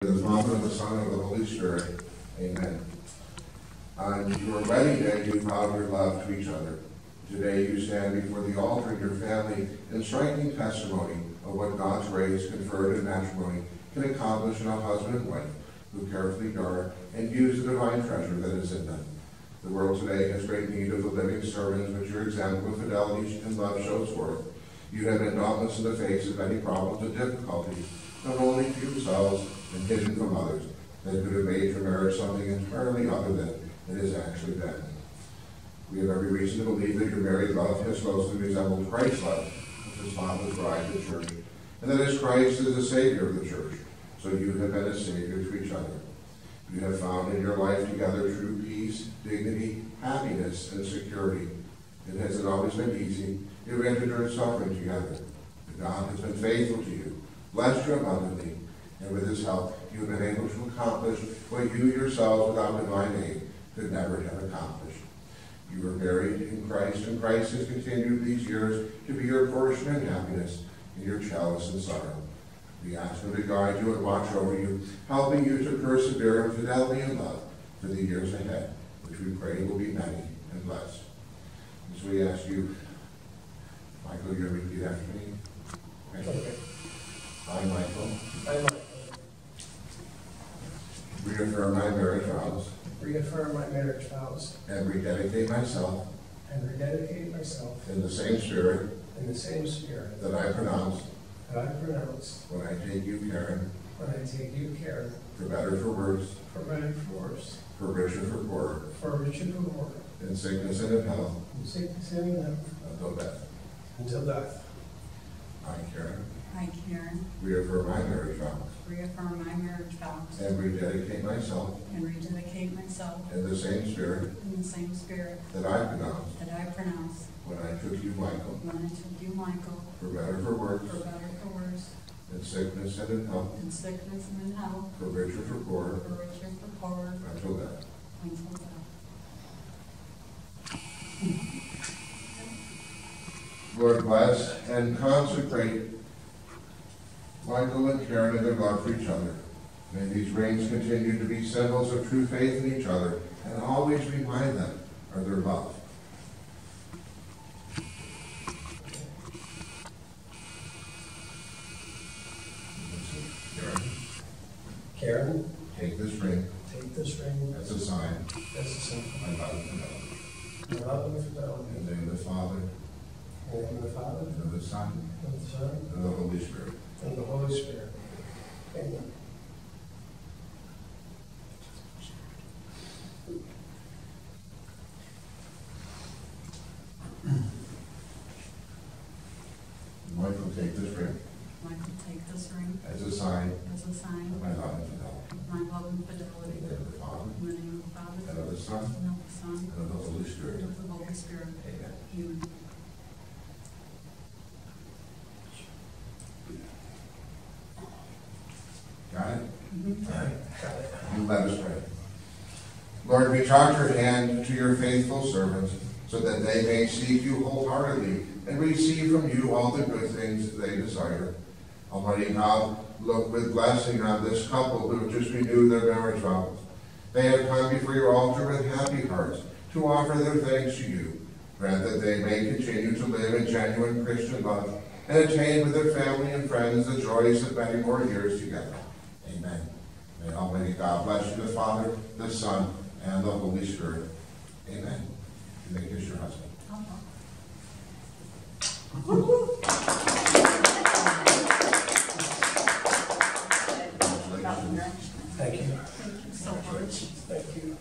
the Father, and the Son, and the Holy Spirit. Amen. On your wedding day, you vowed your love to each other. Today, you stand before the altar in your family in striking testimony of what God's grace conferred in matrimony can accomplish in a husband and wife who carefully guard and use the divine treasure that is in them. The world today has great need of the living servants which your example of fidelity and love shows forth. You have been dauntless in the face of many problems and difficulties, not only to yourselves and hidden from others, that could have made your marriage something entirely other than it has actually been. We have every reason to believe that your married love has closely resembled Christ's love, which is Father's bride, the church, and that as Christ is the Savior of the church, so you have been a Savior to each other. You have found in your life together true peace, dignity, happiness, and security. It hasn't always been easy. You have endured suffering together. God has been faithful to you, blessed you abundantly, and with his help, you have been able to accomplish what you yourselves, without divine aid, could never have accomplished. You were buried in Christ, and Christ has continued these years to be your portion and happiness in your chalice and sorrow. We ask him to guide you and watch over you, helping you to persevere in fidelity and love for the years ahead, which we pray will be many and blessed. As we ask you, Michael, you repeat after me. Okay. I, Michael, I, Michael, reaffirm my marriage vows. Reaffirm my marriage vows. And rededicate myself. And rededicate myself. In the same spirit in the same spirit. that I pronounce. That I pronounce. When I take you, Karen, when I take you care for better, for worse, for better, for worse, for richer, for poorer, for richer, for poor, in sickness and in health, in sickness and in health, until death. until death. I, Karen, I, Karen, reaffirm my marriage vows. Reaffirm my marriage vows. And rededicate myself. And rededicate myself. In the same spirit in the same spirit that I pronounced that I pronounced when I took you, Michael, when I took you, Michael, for better, for worse, for better, for worse, in sickness and in health, in sickness and in health, for richer, for poorer, for richer, for poorer, until death. until death. Lord, bless and consecrate Michael and Karen in their love for each other. May these rings continue to be symbols of true faith in each other and always remind them of their love. Karen, take this ring. Take this ring. As a sign. As a sign. Of my love and fidelity. of love and fidelity. In the name of the Father, In the name of the Father, and of the Son, and of the Son, and of the Holy Spirit. And the Holy Spirit. Amen. Michael, take this ring Michael, take this ring as a sign as a sign of my love and fidelity. of my love and In the name of the Father, In the name of the Father, and of the Son, and of the Son, and of the Holy and Spirit. of the Holy Spirit. Amen. Amen. Got it? Got it. You let us pray. Lord, reach out your hand to your faithful servants so that they may seek you wholeheartedly and receive from you all the good things they desire. Almighty God, look with blessing on this couple who have just renewed their marriage vows. They have come before your altar with happy hearts to offer their thanks to you. Grant that they may continue to live in genuine Christian love and attain with their family and friends the joys of many more years together. Amen. May Almighty God bless you, the Father, the Son, and the Holy Spirit. Amen. You may kiss your husband. Congratulations. Thank you. Thank you so much. Thank you.